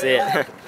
That's it.